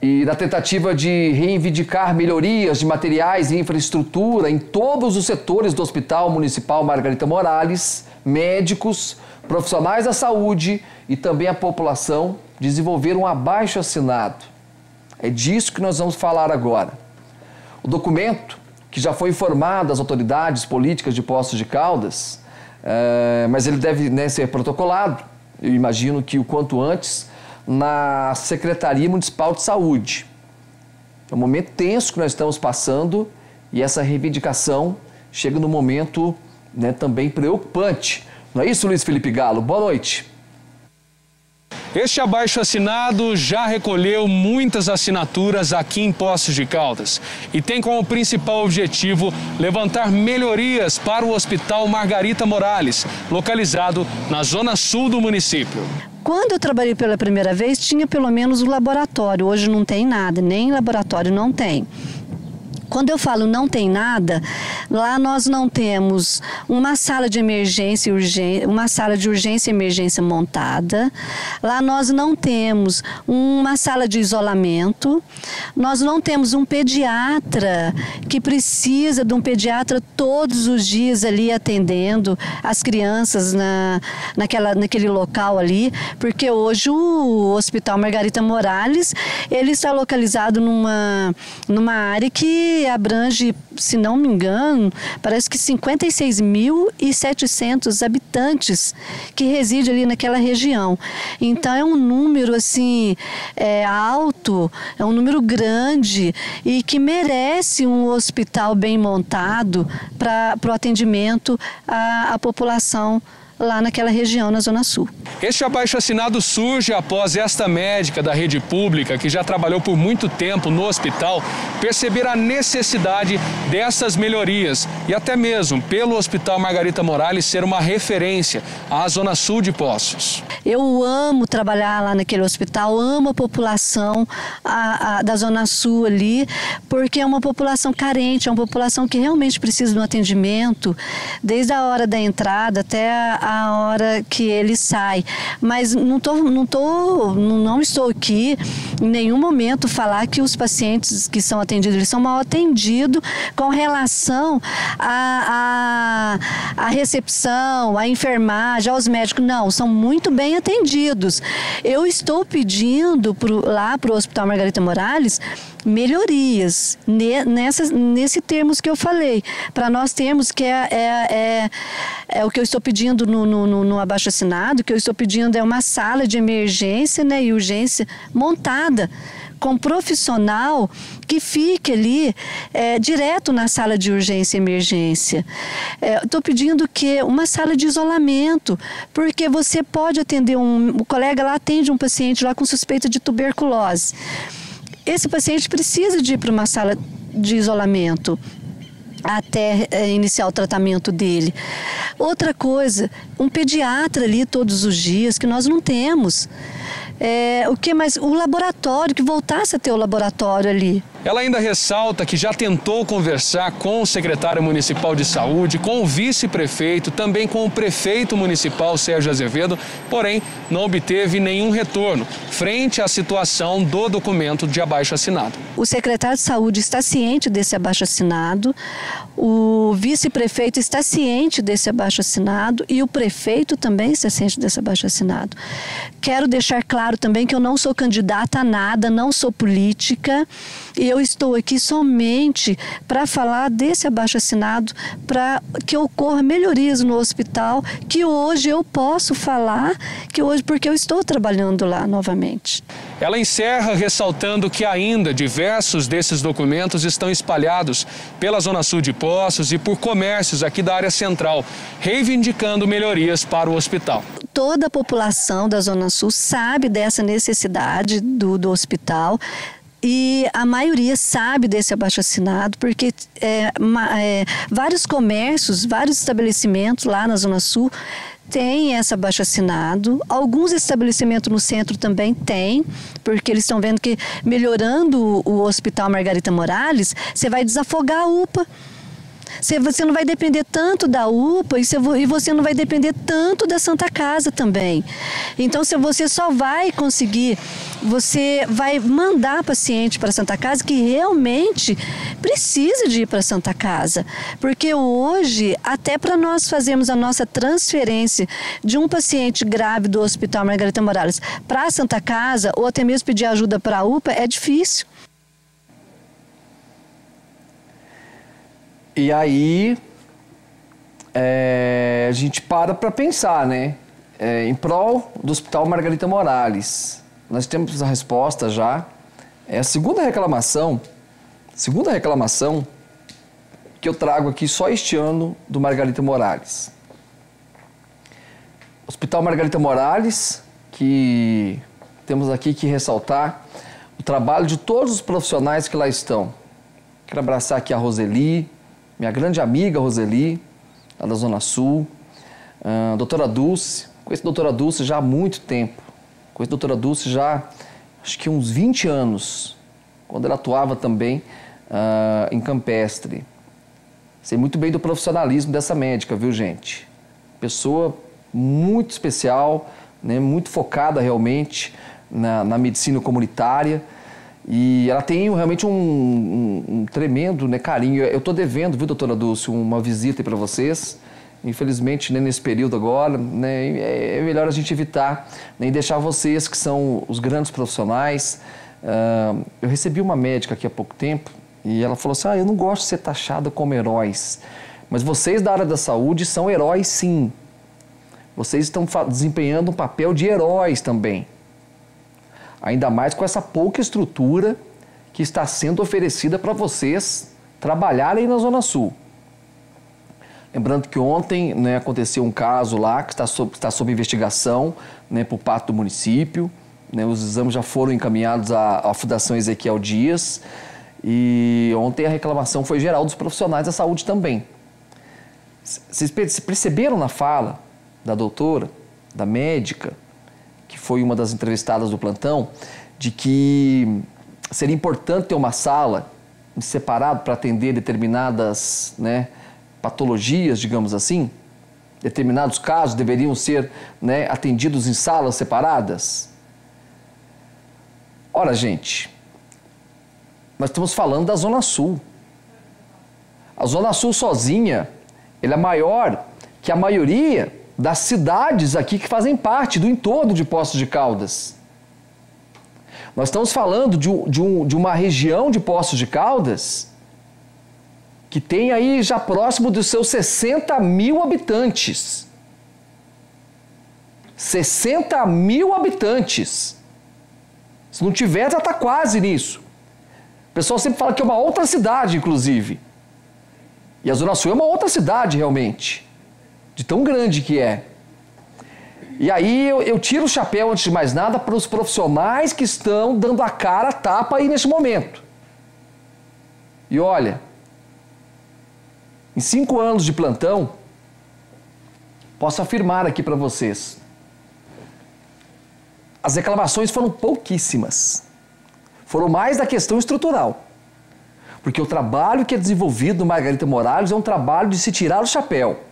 E na tentativa de reivindicar melhorias de materiais e infraestrutura em todos os setores do Hospital Municipal Margarita Morales, médicos, profissionais da saúde e também a população desenvolveram um abaixo assinado. É disso que nós vamos falar agora. O documento, que já foi informado às autoridades políticas de Poços de Caldas, é, mas ele deve né, ser protocolado, eu imagino que o quanto antes, na Secretaria Municipal de Saúde. É um momento tenso que nós estamos passando e essa reivindicação chega num momento né, também preocupante. Não é isso, Luiz Felipe Galo? Boa noite. Este abaixo assinado já recolheu muitas assinaturas aqui em Poços de Caldas e tem como principal objetivo levantar melhorias para o Hospital Margarita Morales, localizado na zona sul do município. Quando eu trabalhei pela primeira vez, tinha pelo menos o laboratório. Hoje não tem nada, nem laboratório não tem. Quando eu falo não tem nada, lá nós não temos uma sala de emergência urgência, uma sala de urgência e emergência montada. Lá nós não temos uma sala de isolamento. Nós não temos um pediatra que precisa de um pediatra todos os dias ali atendendo as crianças na, naquela, naquele local ali, porque hoje o Hospital Margarita Morales ele está localizado numa, numa área que abrange, se não me engano, parece que 56.700 habitantes que residem ali naquela região. Então é um número assim é, alto, é um número grande e que merece um hospital bem montado para o atendimento à, à população lá naquela região, na Zona Sul. Este abaixo-assinado surge após esta médica da rede pública, que já trabalhou por muito tempo no hospital, perceber a necessidade dessas melhorias e até mesmo pelo Hospital Margarita Morales ser uma referência à Zona Sul de Poços. Eu amo trabalhar lá naquele hospital, amo a população a, a, da Zona Sul ali, porque é uma população carente, é uma população que realmente precisa de um atendimento, desde a hora da entrada até a, a hora que ele sai. Mas não, tô, não, tô, não estou aqui em nenhum momento falar que os pacientes que são atendidos eles são mal atendidos com relação à a, a, a, recepção, à enfermagem, aos médicos. Não, são muito bem atendidos. Eu estou pedindo pro, lá para o Hospital Margarita Morales melhorias nessas, nesse termos que eu falei. Para nós termos que é, é, é, é, o que eu estou pedindo no, no, no abaixo assinado, que eu estou pedindo é uma sala de emergência né, e urgência montada com profissional que fique ali é, direto na sala de urgência e emergência. Estou é, pedindo que uma sala de isolamento, porque você pode atender um, o colega lá atende um paciente lá com suspeita de tuberculose esse paciente precisa de ir para uma sala de isolamento até é, iniciar o tratamento dele. Outra coisa, um pediatra ali todos os dias, que nós não temos. É, o que mais? O laboratório, que voltasse a ter o laboratório ali. Ela ainda ressalta que já tentou conversar com o secretário municipal de saúde, com o vice-prefeito, também com o prefeito municipal Sérgio Azevedo, porém não obteve nenhum retorno frente à situação do documento de abaixo assinado. O secretário de saúde está ciente desse abaixo assinado, o vice-prefeito está ciente desse abaixo assinado e o prefeito também está ciente desse abaixo assinado. Quero deixar claro também que eu não sou candidata a nada, não sou política e eu eu estou aqui somente para falar desse abaixo-assinado, para que ocorra melhorias no hospital, que hoje eu posso falar, que hoje, porque eu estou trabalhando lá novamente. Ela encerra ressaltando que ainda diversos desses documentos estão espalhados pela Zona Sul de Poços e por comércios aqui da área central, reivindicando melhorias para o hospital. Toda a população da Zona Sul sabe dessa necessidade do, do hospital, e a maioria sabe desse abaixo-assinado, porque é, é, vários comércios, vários estabelecimentos lá na Zona Sul têm esse abaixo-assinado. Alguns estabelecimentos no centro também têm, porque eles estão vendo que melhorando o Hospital Margarita Morales, você vai desafogar a UPA Você não vai depender tanto da UPA e você não vai depender tanto da Santa Casa também. Então, se você só vai conseguir, você vai mandar paciente para a Santa Casa que realmente precisa de ir para a Santa Casa. Porque hoje, até para nós fazermos a nossa transferência de um paciente grave do Hospital Margarita Morales para a Santa Casa, ou até mesmo pedir ajuda para a UPA, é difícil. E aí é, a gente para para pensar, né? É, em prol do Hospital Margarita Morales. Nós temos a resposta já. É a segunda reclamação, segunda reclamação que eu trago aqui só este ano do Margarita Morales. Hospital Margarita Morales, que temos aqui que ressaltar o trabalho de todos os profissionais que lá estão. Quero abraçar aqui a Roseli, minha grande amiga Roseli, lá da Zona Sul, a doutora Dulce, conheço a doutora Dulce já há muito tempo, conheço a doutora Dulce já acho que uns 20 anos, quando ela atuava também uh, em Campestre. Sei muito bem do profissionalismo dessa médica, viu gente? Pessoa muito especial, né, muito focada realmente na, na medicina comunitária. E ela tem realmente um, um, um tremendo né, carinho. Eu estou devendo, viu, doutora Dulce, uma visita para vocês. Infelizmente, né, nesse período agora, né, é, é melhor a gente evitar nem né, deixar vocês, que são os grandes profissionais. Uh, eu recebi uma médica aqui há pouco tempo e ela falou assim: Ah, eu não gosto de ser taxada como heróis, mas vocês da área da saúde são heróis sim. Vocês estão desempenhando um papel de heróis também. Ainda mais com essa pouca estrutura que está sendo oferecida para vocês trabalharem na Zona Sul. Lembrando que ontem né, aconteceu um caso lá que está sob, está sob investigação né, por parte do município. Né, os exames já foram encaminhados à, à Fundação Ezequiel Dias. E ontem a reclamação foi geral dos profissionais da saúde também. Vocês perceberam na fala da doutora, da médica, que foi uma das entrevistadas do plantão, de que seria importante ter uma sala separada para atender determinadas né, patologias, digamos assim? Determinados casos deveriam ser né, atendidos em salas separadas? Ora, gente, nós estamos falando da Zona Sul. A Zona Sul sozinha, ela é maior que a maioria das cidades aqui que fazem parte do entorno de Poços de Caldas. Nós estamos falando de, de, um, de uma região de Poços de Caldas que tem aí já próximo dos seus 60 mil habitantes. 60 mil habitantes. Se não tiver, já está quase nisso. O pessoal sempre fala que é uma outra cidade, inclusive. E a Zona Sul é uma outra cidade, realmente de tão grande que é. E aí eu, eu, tiro o chapéu, antes de mais nada, para os profissionais que estão dando a cara a tapa aí nesse momento. E olha, em cinco anos de plantão, posso afirmar aqui para vocês, as reclamações foram pouquíssimas. Foram mais da questão estrutural. Porque o trabalho que é desenvolvido no Margarita Morales é um trabalho de se tirar o chapéu